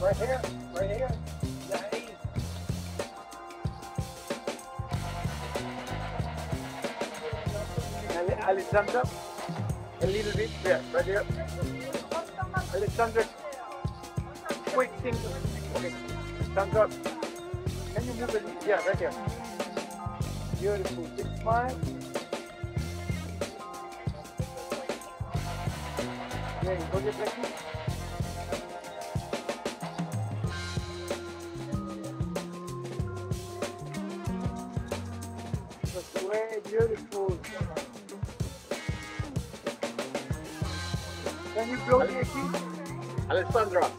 Right here, right here. Nice. Ale- Alessandra, a little bit there, right here. Alessandra, quick thing. Okay, Alessandra, can you move a little? Yeah, right here. Beautiful. Big smile. Yeah, go get back beautiful. Can you blow me a kiss? Alessandra,